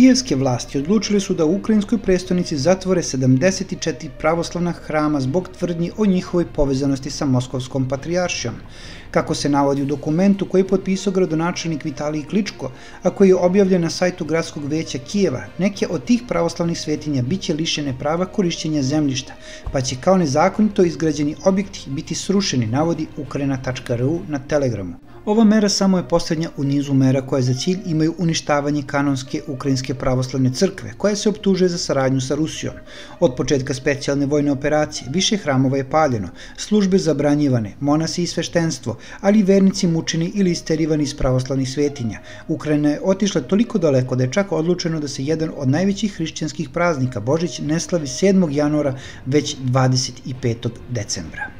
Kijevske vlasti odlučili su da u ukrajinskoj prestonici zatvore 74 pravoslavna hrama zbog tvrdnji o njihovoj povezanosti sa Moskovskom patrijaršijom. Kako se navodi u dokumentu koji je potpisao gradonačelnik Vitalij Kličko, a koji je objavljen na sajtu Gradskog veća Kijeva, neke od tih pravoslavnih svetinja biće lišene prava korišćenja zemljišta, pa će kao nezakonito izgrađeni objekti biti srušeni, navodi ukrajina.ru na Telegramu. Ova mera samo je poslednja u nizu mera koje za cilj imaju uništavanje kanonske Ukrajinske pravoslavne crkve, koja se optužuje za saradnju sa Rusijom. Od početka specijalne vojne operacije više hramova je paljeno, službe zabranjivane, monasi i sveštenstvo, ali i vernici mučeni ili isterivani iz pravoslavnih svetinja. Ukrajina je otišla toliko daleko da je čak odlučeno da se jedan od najvećih hrišćanskih praznika, Božić, ne slavi 7. januara, već 25. decembra.